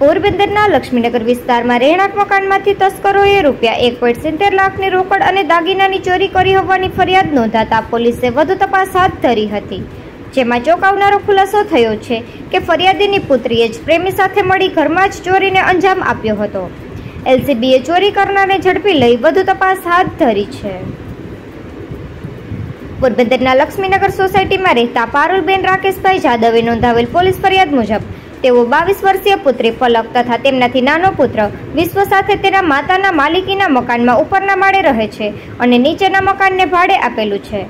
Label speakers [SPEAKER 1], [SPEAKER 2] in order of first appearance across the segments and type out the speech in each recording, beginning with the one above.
[SPEAKER 1] પોરબંદરના લક્ષ્મીનગર વિસ્તારમાં રહેણાંક મકાનમાંથી તસ્કરોએ રૂપિયા એક પોઈન્ટ સિત્તેર લાખની રોકડ અને દાગીનાની ચોરી કરી હોવાની ફરિયાદ નોંધાતા પોલીસે વધુ તપાસ હાથ ધરી હતી. જેમાં ચોંકાવનારો ખુલાસો થયો છે કે ફરિયાદીની પુત્રીએ જ પ્રેમી સાથે મળી ઘરમાં જ ચોરીને અંજામ આપ્યો હતો. એલસીબીએ ચોરી કરનારને ઝડપી લઈ વધુ તપાસ હાથ ધરી છે. પોરબંદરના લક્ષ્મીનગર સોસાયટીમાં રહેતા પારુલબેન રાકેશભાઈ જાદવે નોંધાવેલ પોલીસ ફરિયાદ મુજબ તેઓ બાવીસ વર્ષીય પુત્રી પલક તથા તેમનાથી નાનો પુત્ર વિશ્વ સાથે તેના માતાના માલિકીના મકાનમાં ઉપરના માળે રહે છે અને નીચેના મકાનને ભાડે આપેલું છે.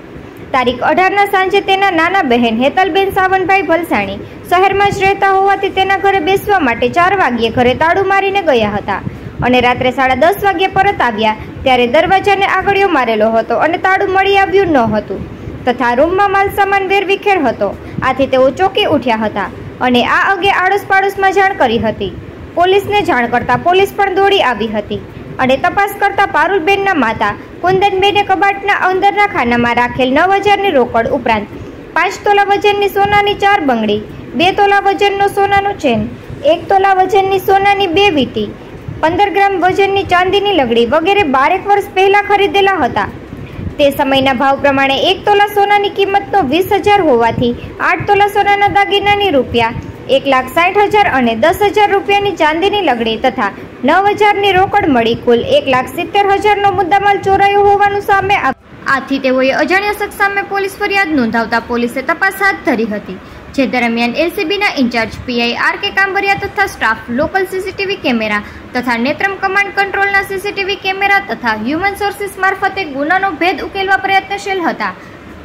[SPEAKER 1] તારીખ અઢારના સાંજે તેના નાના બહેન હેતલબેન સાવનભાઈ ભલસાણી શહેરમાં જ રહેતા હોવાથી તેના ઘરે બેસવા માટે ચાર વાગ્યે ઘરે તાળું મારીને ગયા હતા અને રાત્રે સાડા દસ વાગ્યે પરત આવ્યા ત્યારે દરવાજાને આગળિયો મારેલો હતો અને તાળું મળી આવ્યું ન હતું. તથા રૂમમાં માલસામાન વેરવિખેર હતો. આથી તેઓ ચોકી ઉઠ્યા હતા. અને આ અંગે આડોશ પાડોશમાં જાણ કરી હતી. પોલીસને જાણ કરતાં પોલીસ પણ દોડી આવી હતી અને તપાસ કરતા પારુલબેનના માતા કુંદનબેને કબાટના અંદરના ખાનામાં રાખેલ નવ હજારની રોકડ ઉપરાંત પાંચ તોલા વજનની સોનાની ચાર બંગડી, બે તોલા વજનનો સોનાનું ચેન, એક તોલા વજનની સોનાની બે વીટી, પંદર ગ્રામ વજનની ચાંદીની લગડી વગેરે બારેક વર્ષ પહેલાં ખરીદેલા હતા. તે સમયના ભાવ પ્રમાણે એક તોલા સોનાની કિંમતનો વીસ હજાર હોવાથી આઠ તોલા સોનાના દાગીનાની રૂપિયા એક લાખ સાઠ હજાર અને દસ હજાર રૂપિયાની ચાંદીની લગડી તથા નવ હજારની રોકડ મળી કુલ એક લાખ સિત્તેર હજારનો મુદ્દામાલ ચોરાયો હોવાનું સામે આથી તેઓએ અજાણ્યા શખ્સ સામે પોલીસ ફરિયાદ નોંધાવતા પોલીસે તપાસ હાથ ધરી હતી. જે દરમિયાન એલસીબીના in charge PI R K Kambariya તથા સ્ટાફ લોકલ સીસીટીવી કેમેરા તથા નેત્રમ કમાન્ડ કંટ્રોલના સીસીટીવી કેમેરા તથા હ્યુમન સોર્સિસ મારફતે ગુનાનો ભેદ ઉકેલવા પ્રયત્નશીલ હતા.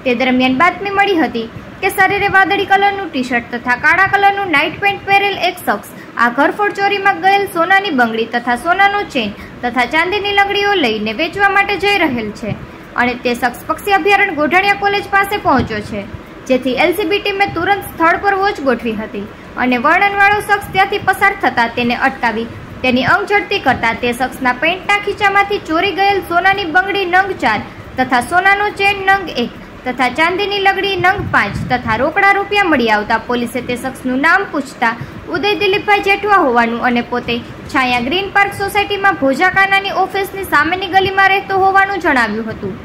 [SPEAKER 1] તે દરમિયાન બાતમી મળી હતી કે શરીરે વાદળી કલરનું ટી શર્ટ તથા કાળા કલરનું નાઇટ પેન્ટ પહેરેલ એક શખ્સ આ ઘરફોડ ચોરીમાં ગયેલ સોનાની બંગડી તથા સોનાનો ચેન તથા ચાંદીની લંગડીઓ લઈને વેચવા માટે જઈ રહેલ છે અને તે શખ્સ પક્ષી અભયારણ્ય ગોઢાણિયા કોલેજ પાસે પહોંચ્યો છે. જેથી એલસીબી ટીમે તુરંત સ્થળ પર વોચ ગોઠવી હતી અને વર્ણનવાળો શખ્સ ત્યાંથી પસાર થતા તેને અટકાવી. તેની અંગ ઝડતી કરતા તે શખ્સના પેન્ટના ખીચામાંથી ચોરી ગયેલ સોનાની બંગડી નંગ ચાર તથા સોનાનો ચેન નંગ એક તથા ચાંદીની લગડી નંગ પાંચ તથા રોકડા રૂપિયા મળી આવતા પોલીસે તે શખ્સનું નામ પૂછતા ઉદય દિલીપભાઈ જેઠવા હોવાનું અને પોતે છાયા ગ્રીન પાર્ક સોસાયટીમાં ભોજાકાનાની ઓફિસની સામેની ગલીમાં રહેતો હોવાનું જણાવ્યું હતું.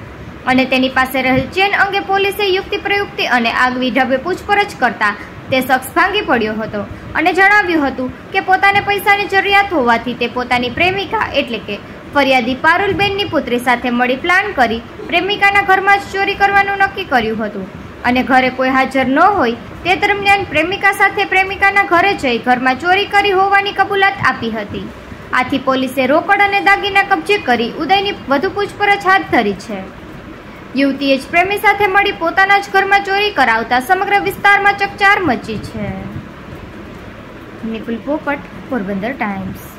[SPEAKER 1] અને તેની પાસે રહેલ ચેન અંગે પોલીસે યુક્તિ પ્રયુક્તિ અને આગવી ઢબે પૂછપરછ કરતા તે શખ્સ ભાંગી પડ્યો હતો અને જણાવ્યું હતું કે પોતાને પૈસાની જરૂરિયાત હોવાથી તે પોતાની પ્રેમિકા એટલે કે ફરિયાદી પારુલબેનની પુત્રી સાથે મળી પ્લાન કરી પ્રેમિકાના ઘરમાં જ ચોરી કરવાનું નક્કી કર્યું હતું. અને ઘરે કોઈ હાજર ન હોય તે દરમિયાન પ્રેમિકા સાથે પ્રેમિકાના ઘરે જઈ ઘરમાં ચોરી કરી હોવાની કબૂલાત આપી હતી. આથી પોલીસે રોકડ અને દાગીના કબજે કરી ઉદયની વધુ પૂછપરછ હાથ ધરી છે. યુવતીએ જ પ્રેમી સાથે મળી પોતાના જ ઘરમાં ચોરી કરાવતા સમગ્ર વિસ્તારમાં ચકચાર મચી છે. નિકુલ પોપટ, પોરબંદર ટાઈમ્સ.